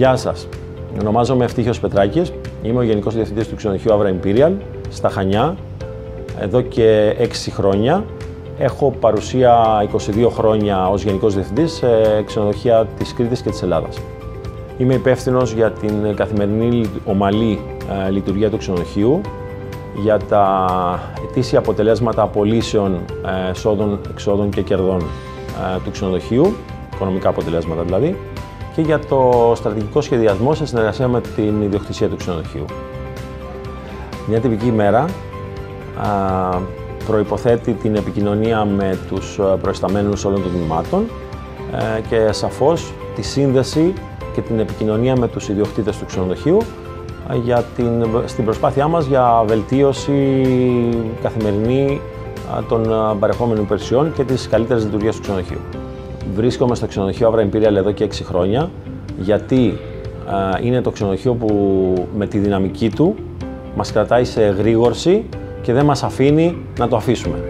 Γεια σας. Ονομάζομαι Ευτύχιος Πετράκης. Είμαι ο Γενικός Διευθυντής του ξενοδοχείου Avra Imperial στα Χανιά εδώ και 6 χρόνια. Έχω παρουσία 22 χρόνια ως Γενικός Διευθυντής σε ξενοδοχεία της Κρήτης και της Ελλάδας. Είμαι υπεύθυνος για την καθημερινή ομαλή ε, λειτουργία του ξενοδοχείου, για τα ετήσια αποτελέσματα απολύσεων ε, εσόδων, εξόδων και κερδών ε, του ξενοδοχείου, οικονομικά αποτελέσματα δηλαδή, και για το στρατηγικό σχεδιασμό σε συνεργασία με την ιδιοκτησία του ξενοδοχείου. Μια τυπική ημέρα προϋποθέτει την επικοινωνία με τους προϊσταμένους όλων των τμήματων και σαφώς τη σύνδεση και την επικοινωνία με τους ιδιοκτήτες του ξενοδοχείου για την, στην προσπάθειά μας για βελτίωση καθημερινή των παρεχόμενων υπηρεσιών και της καλύτερης λειτουργίας του ξενοδοχείου. Βρίσκομαι στο ξενοδοχείο Avra Imperial εδώ και 6 χρόνια, γιατί είναι το ξενοδοχείο που με τη δυναμική του μας κρατάει σε γρήγορση και δεν μας αφήνει να το αφήσουμε.